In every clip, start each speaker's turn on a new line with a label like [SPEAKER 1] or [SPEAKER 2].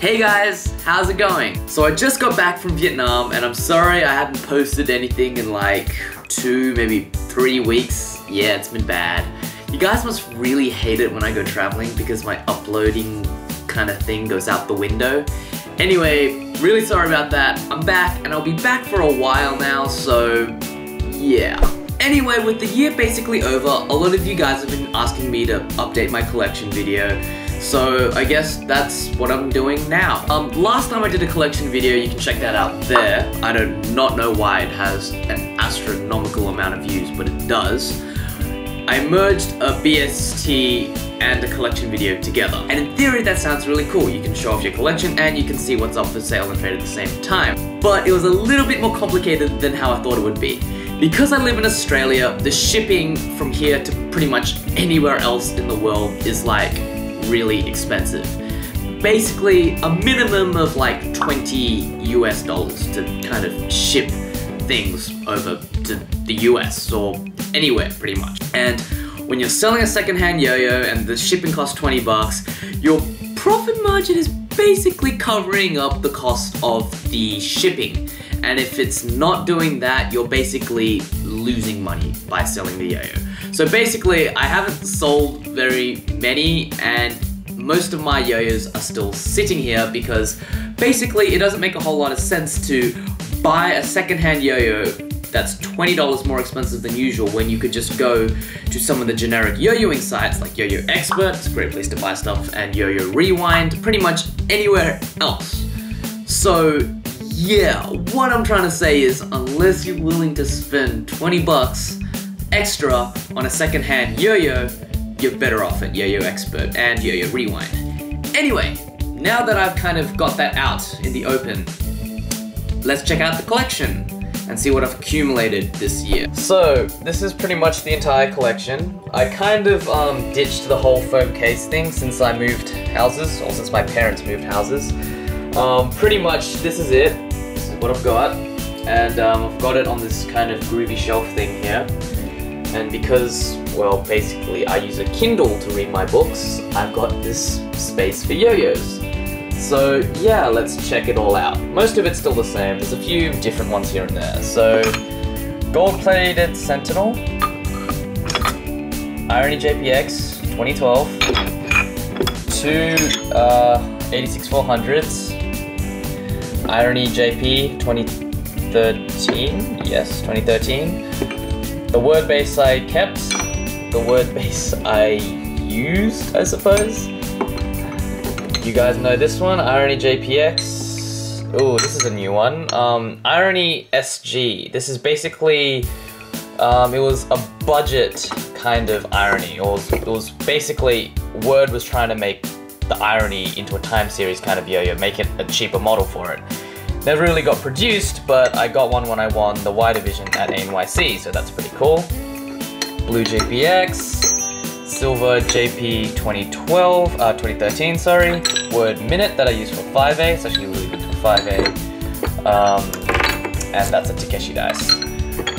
[SPEAKER 1] Hey guys, how's it going? So I just got back from Vietnam and I'm sorry I haven't posted anything in like two, maybe three weeks. Yeah, it's been bad. You guys must really hate it when I go traveling because my uploading kind of thing goes out the window. Anyway, really sorry about that. I'm back and I'll be back for a while now, so yeah. Anyway, with the year basically over, a lot of you guys have been asking me to update my collection video. So I guess that's what I'm doing now. Um, last time I did a collection video, you can check that out there. I do not know why it has an astronomical amount of views, but it does. I merged a BST and a collection video together. And in theory, that sounds really cool. You can show off your collection and you can see what's up for sale and trade at the same time. But it was a little bit more complicated than how I thought it would be. Because I live in Australia, the shipping from here to pretty much anywhere else in the world is like really expensive. Basically, a minimum of like 20 US dollars to kind of ship things over to the US or anywhere pretty much. And when you're selling a secondhand yo-yo and the shipping costs 20 bucks, your profit margin is basically covering up the cost of the shipping. And if it's not doing that, you're basically losing money by selling the yo-yo. So basically, I haven't sold very many and most of my yo-yos are still sitting here because basically it doesn't make a whole lot of sense to buy a secondhand yo-yo that's $20 more expensive than usual when you could just go to some of the generic yo-yoing sites like Yo-Yo Expert, it's a great place to buy stuff, and Yo-Yo Rewind, pretty much anywhere else. So yeah, what I'm trying to say is unless you're willing to spend 20 bucks extra on a secondhand yo-yo, you're better off at Yo-Yo Expert and Yo-Yo Rewind. Anyway, now that I've kind of got that out in the open, let's check out the collection and see what I've accumulated this year. So, this is pretty much the entire collection. I kind of um, ditched the whole foam case thing since I moved houses, or since my parents moved houses. Um, pretty much, this is it. This is what I've got. And um, I've got it on this kind of groovy shelf thing here. And because, well, basically I use a Kindle to read my books, I've got this space for yo-yos. So yeah, let's check it all out. Most of it's still the same, there's a few different ones here and there. So, gold-plated Sentinel, Irony JPX 2012, two uh, 86-400s, Irony JP 2013, yes, 2013, the word base I kept, the word base I used, I suppose. You guys know this one, Irony JPX. Oh, this is a new one. Um, Irony SG. This is basically, um, it was a budget kind of irony. It was, it was basically, Werrd was trying to make the irony into a time series kind of yo-yo, make it a cheaper model for it. Never really got produced, but I got one when I won the Y Division at ANYC, so that's pretty cool. Blue JPX, Silver JP 2012, uh, 2013, sorry. Werrd Minute that I use for 5A, it's actually really good for 5A. Um, and that's a Takeshi dice.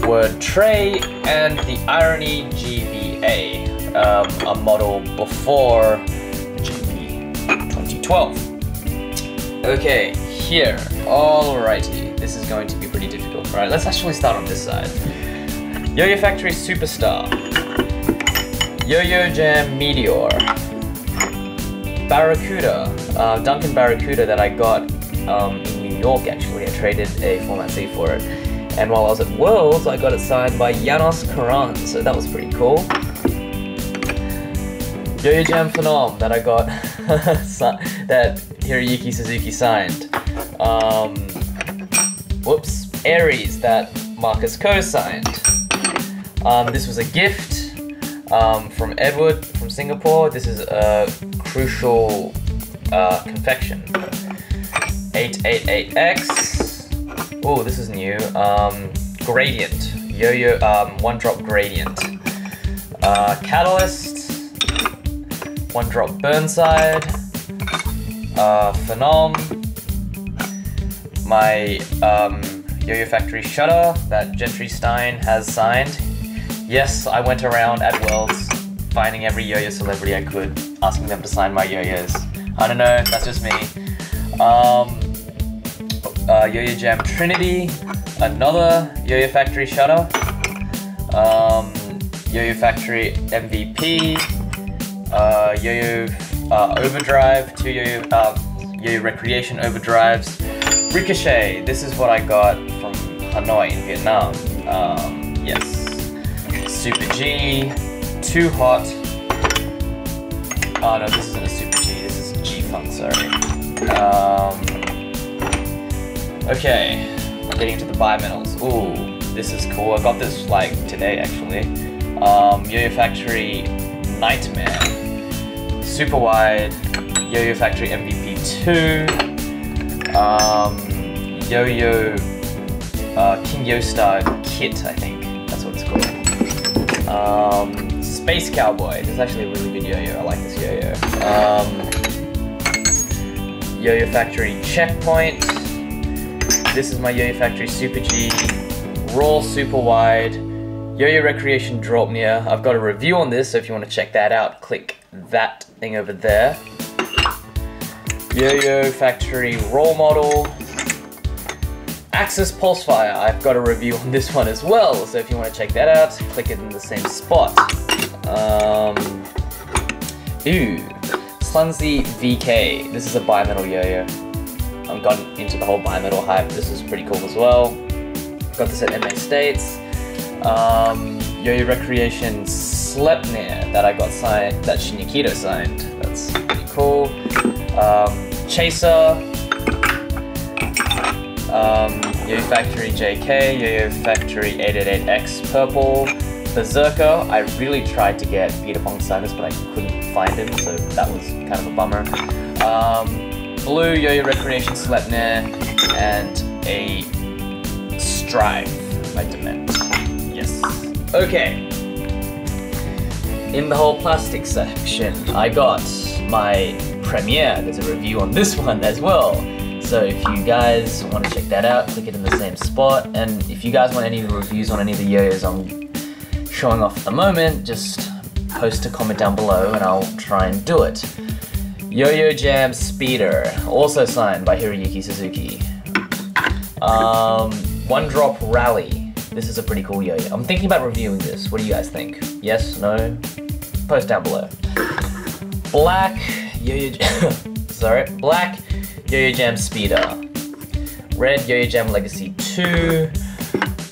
[SPEAKER 1] Werrd Tray and the Irony GVA, um, a model before GP 2012. Okay, here. Alrighty, this is going to be pretty difficult. Alright, let's actually start on this side. Yo-Yo Factory Superstar. Yo-Yo Jam Meteor. Barracuda. Uh, Duncan Barracuda that I got um, in New York actually. I traded a Format C for it. And while I was at Worlds, I got it signed by Janos Karancz, so that was pretty cool. Yo-Yo Jam Phenom that I got that Hiroyuki Suzuki signed. Um, whoops, Aries that Marcus co-signed. Um, this was a gift um, from Edward from Singapore. This is a crucial uh, confection. 888X. Oh, this is new. Um, gradient. Yo-Yo, um, one drop gradient. Uh, Catalyst. One drop Burnside. Uh, Phenom my um, Yo-Yo Factory shutter that Gentry Stein has signed. Yes, I went around at Worlds finding every yo-yo celebrity I could, asking them to sign my yo-yos. I don't know, that's just me. Um, uh, Yo-Yo Jam Trinity, another Yo-Yo Factory Shutter, um, Yo-Yo Factory MVP, uh, Yo-Yo uh, Overdrive, two Yo-Yo, uh, Yo-Yo Recreation Overdrives, Ricochet, this is what I got from Hanoi in Vietnam, um, yes, Super G, Too Hot, oh no, this isn't a Super G, this is G-Funk, sorry, um, okay, getting to the bimetals, ooh, this is cool, I got this like today actually, um, Yo-Yo Factory Nightmare, Super Wide, Yo-Yo Factory MVP 2, um, Yo-Yo uh, King Yo-Star Kit, I think that's what it's called. Um, Space Cowboy, this is actually a really good yo-yo, I like this yo-yo. Um, yo-Yo Factory Checkpoint, this is my Yo-Yo Factory Super G, Raw Super Wide, Yo-Yo Recreation Draupnir. I've got a review on this, so if you want to check that out, click that thing over there. Yo-Yo Factory Raw Model. Axis Pulsefire, I've got a review on this one as well, so if you want to check that out, click it in the same spot. Um, ooh, Slunsy VK, this is a bimetal yo-yo. I've gotten into the whole bimetal hype, this is pretty cool as well. Got this at MA States. Um, Yo-Yo Recreation Sleipnir that I got signed, that Shinya Kido signed. That's pretty cool. Um, Chaser, um, Yo-Yo Factory JK, Yo-Yo Factory 888X Purple, Berserker. I really tried to get Peter Pong Sinus, but I couldn't find him, so that was kind of a bummer. Um, Blue Yo-Yo Recreation Sleipnir, and a Strive by Dement. Yes. Okay. In the whole plastic section, I got my premiere. There's a review on this one as well. So if you guys want to check that out, click it in the same spot. And if you guys want any reviews on any of the yo-yos I'm showing off at the moment, just post a comment down below and I'll try and do it. Yo-Yo Jam Speeder, also signed by Hiroyuki Suzuki. Um, One Drop Rally. This is a pretty cool yo-yo. I'm thinking about reviewing this. What do you guys think? Yes? No? Post down below. Black Yo-Yo Jam. Sorry. Black Yo-Yo Jam Speeder. Red Yo-Yo Jam Legacy 2.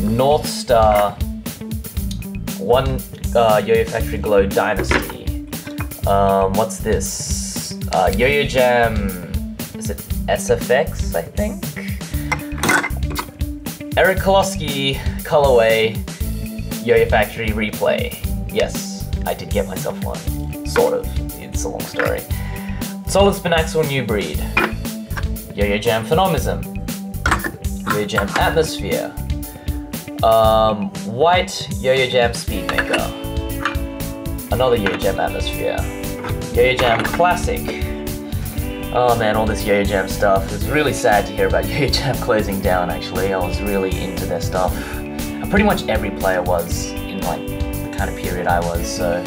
[SPEAKER 1] North Star. One uh, Yo-Yo Factory Glow Dynasty. Um, what's this? Uh, Yo-Yo Jam. Is it SFX? I think. Eric Koloski colorway Yo-Yo Factory replay. Yes, I did get myself one. Sort of. It's a long story. Solid Spin Axle New Breed. Yo-Yo Jam Phenomism. Yo-Yo Jam Atmosphere. Um, White Yo-Yo Jam Speedmaker. Another Yo-Yo Jam Atmosphere. Yo-Yo Jam Classic. Oh man, all this Yo-Yo Jam stuff. It's really sad to hear about Yo-Yo Jam closing down actually. I was really into their stuff. And pretty much every player was in like the kind of period I was, so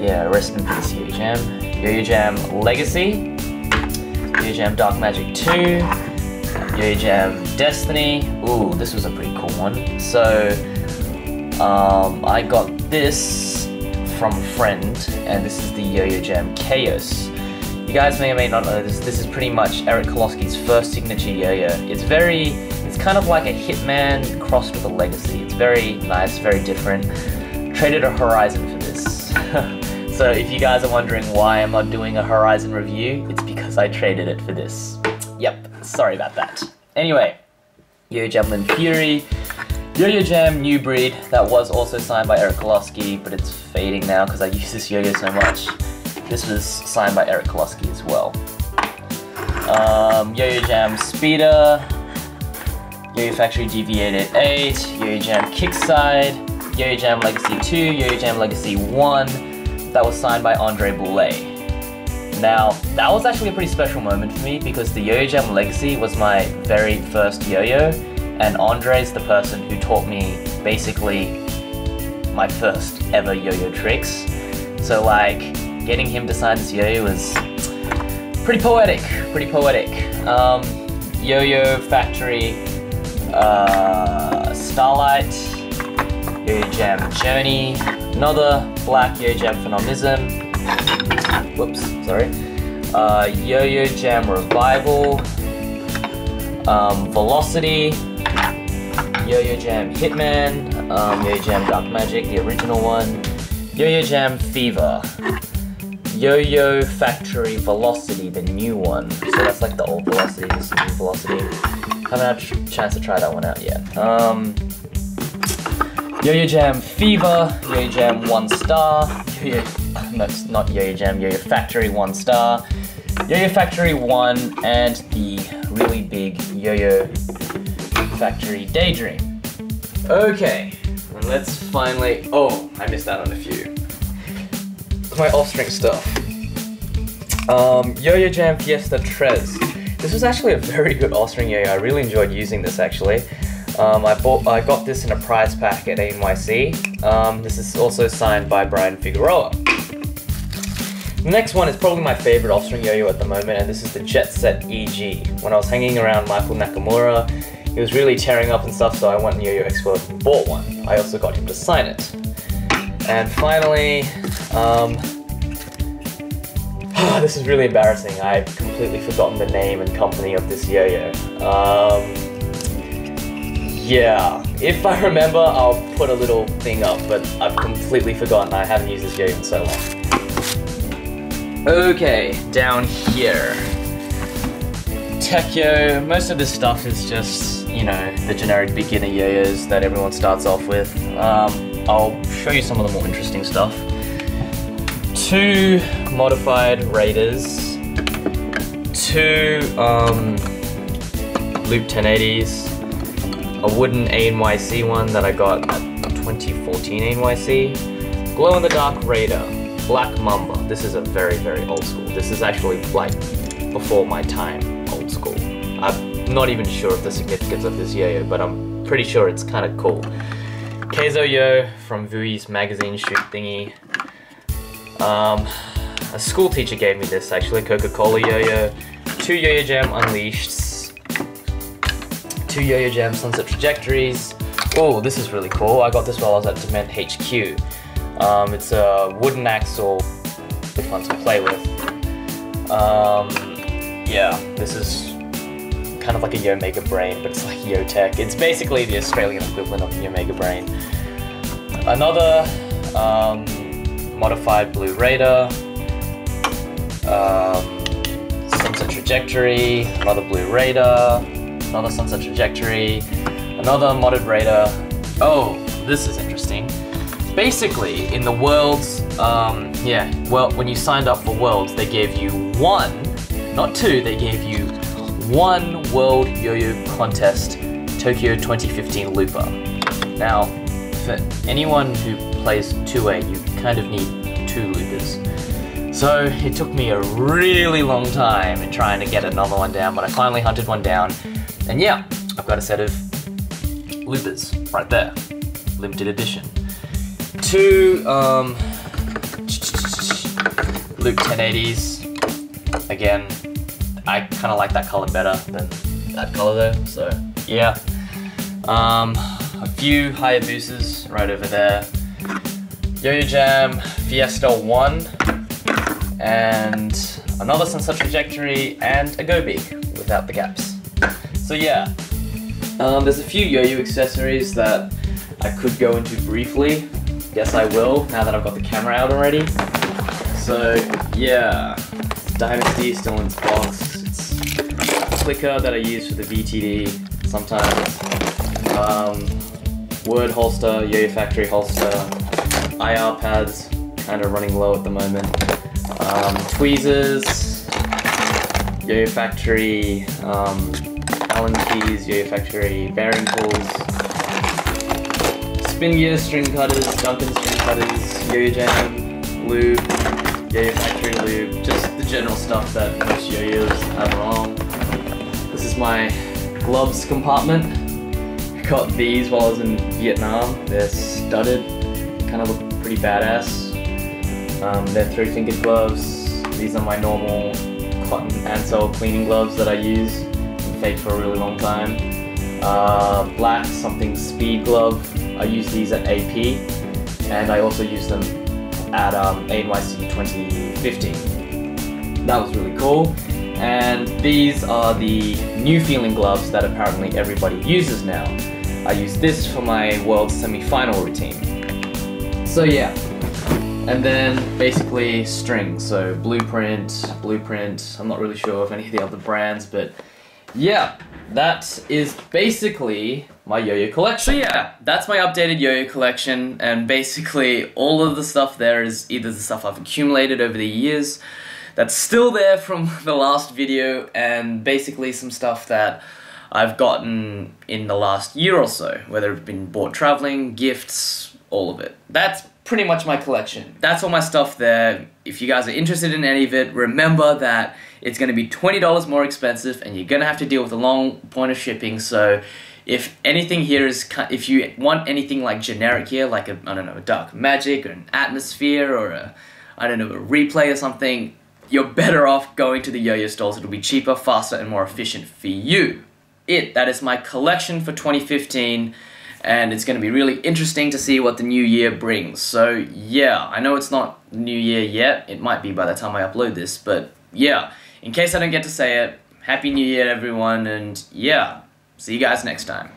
[SPEAKER 1] yeah, rest in peace Yo-Yo Jam. Jam Legacy. Yo-Yo Jam Dark Magic 2. Yo-Yo Jam Destiny. Ooh, this was a pretty cool one. So, um, I got this from a friend, and this is the Yo-Yo Jam Chaos. You guys may or may not know this. This is pretty much Eric Koloski's first signature yo-yo. It's very, it's kind of like a Hitman crossed with a Legacy. It's very nice, very different. Traded a Horizon for this. so if you guys are wondering why I'm not doing a Horizon review, it's because I traded it for this. Yep, sorry about that. Anyway, Yo-Yo Jam Fury, Yo-Yo Jam New Breed, that was also signed by Eric Koloski, but it's fading now because I use this yo-yo so much. This was signed by Eric Koloski as well. Um, Yo-Yo Jam Speeder, Yo-Yo Factory GV888, Yo-Yo Jam Kickside, Yo-Yo Jam Legacy 2, Yo-Yo Jam Legacy 1, that was signed by Andre Boulet. Now, that was actually a pretty special moment for me because the Yo-Yo Jam Legacy was my very first yo-yo, and Andre's the person who taught me basically my first ever yo-yo tricks. So like, getting him to sign this yo-yo was pretty poetic, pretty poetic. Um, Yo-Yo Factory, uh, Starlight, Yo-Yo Jam Journey, another Black Yo-Yo Jam Phenomism, whoops, sorry, uh, Yo-Yo Jam Revival, um, Velocity, Yo-Yo Jam Hitman, um, Yo-Yo Jam Dark Magic, the original one, Yo-Yo Jam Fever, Yo-Yo Factory Velocity, the new one. So that's like the old Velocity, this new Velocity. Haven't had a chance to try that one out yet. Um, Yo-Yo Jam Fever, Yo-Yo Jam One Star, Yo-Yo, that's not Yo-Yo Jam, Yo-Yo Factory One Star, Yo-Yo Factory 1, and the really big Yo-Yo Factory Daydream. Okay, let's finally, oh, I missed out on a few. My off-string stuff. Um, Yo-Yo Jam Fiesta Trez. This was actually a very good off-string yo-yo. I really enjoyed using this actually. Um, I bought, I got this in a prize pack at NYC. Um, this is also signed by Brian Figueroa. The next one is probably my favorite off-string yo-yo at the moment, and this is the Jet Set EG. When I was hanging around Michael Nakamura, he was really tearing up and stuff, so I went to Yo-Yo and bought one. I also got him to sign it. And finally, um, this is really embarrassing. I've completely forgotten the name and company of this yo-yo. Um, yeah, if I remember, I'll put a little thing up, but I've completely forgotten. I haven't used this yo-yo in so long. Okay, down here. Tekyo, most of this stuff is just, you know, the generic beginner yo-yos that everyone starts off with. Um, I'll show you some of the more interesting stuff. Two modified Raiders, two um, Loop 1080s, a wooden ANYC one that I got at 2014 ANYC, Glow in the Dark Raider, Black Mamba. This is a very, very old school. This is actually like before my time old school. I'm not even sure of the significance of this yo-yo, but I'm pretty sure it's kind of cool. Keizo Yo from Vui's magazine shoot thingy. Um, a school teacher gave me this actually, Coca-Cola yo-yo. Two Yo-Yo Jam Unleashed two Yo-Yo Jam Sunset Trajectories. Oh, this is really cool. I got this while I was at Dement HQ. Um, it's a wooden axle, good fun to play with. Um, yeah, this is kind of like a Yomega Brain, but it's like Yo Tech. It's basically the Australian equivalent of Yomega Brain. Another um, modified Blue Raider, um, Sunset Trajectory, another Blue Raider, another Sunset Trajectory, another modded Raider. Oh, this is interesting. Basically, in the Worlds, um, yeah, well, when you signed up for Worlds, they gave you one, not two, they gave you one World Yo-Yo Contest Tokyo 2015 Looper. Now, for anyone who plays 2A, you kind of need two loopers. So it took me a really long time in trying to get another one down, but I finally hunted one down. And yeah, I've got a set of loopers right there, limited edition. Two um, Loop 1080s. Again, I kind of like that color better than that color though, so yeah. Um, a few Hayabusas right over there. Yo-Yo Jam Fiesta 1, and another Sunset Trajectory, and a Go Big without the gaps. So yeah, um, there's a few yo-yo accessories that I could go into briefly. Yes, I will, now that I've got the camera out already. So yeah, Dynasty is still in its box. It's a clicker that I use for the VTD sometimes. Um, Werrd holster, Yo-Yo Factory holster, IR pads, kind of running low at the moment. Um, tweezers, Yo-Yo Factory, um, Allen keys, Factory bearing tools, spin gear string cutters, Duncan string cutters, Yo-Yo Jam, lube, Yo-Yo Factory lube, just the general stuff that most yo-yos have on. This is my gloves compartment. Got these while I was in Vietnam. They're studded, kind of look pretty badass. Um, they're three-fingered gloves. These are my normal
[SPEAKER 2] cotton Ansell cleaning gloves that I use. Fake for a really long time. Uh, black something speed glove. I use these at AP, and I also use them at um, ANYC 2015. That was really cool. And these are the new feeling gloves that apparently everybody uses now. I use this for my world semi-final routine. So yeah, and then basically strings, so Blueprint, Blueprint, I'm not really sure of any of the other brands, but yeah, that is basically my yo-yo collection. So yeah, that's my updated yo-yo collection, and basically all of the stuff there is either the stuff I've accumulated over the years, that's still there from the last video, and basically some stuff that I've gotten in the last year or so, whether it's been bought traveling, gifts, all of it. That's pretty much my collection. That's all my stuff there. If you guys are interested in any of it, remember that it's going to be $20 more expensive and you're going to have to deal with a long point of shipping. So if anything here is, if you want anything like generic here, like a, I don't know, a dark magic or an atmosphere or a, I don't know, a replay or something, you're better off going to the yo-yo stores. It'll be cheaper, faster, and more efficient for you. It, that is my collection for 2015 and it's going to be really interesting to see what the new year brings. So yeah, I know it's not new year yet, it might be by the time I upload this, but yeah, in case I don't get to say it, Happy New Year everyone, and yeah, see you guys next time.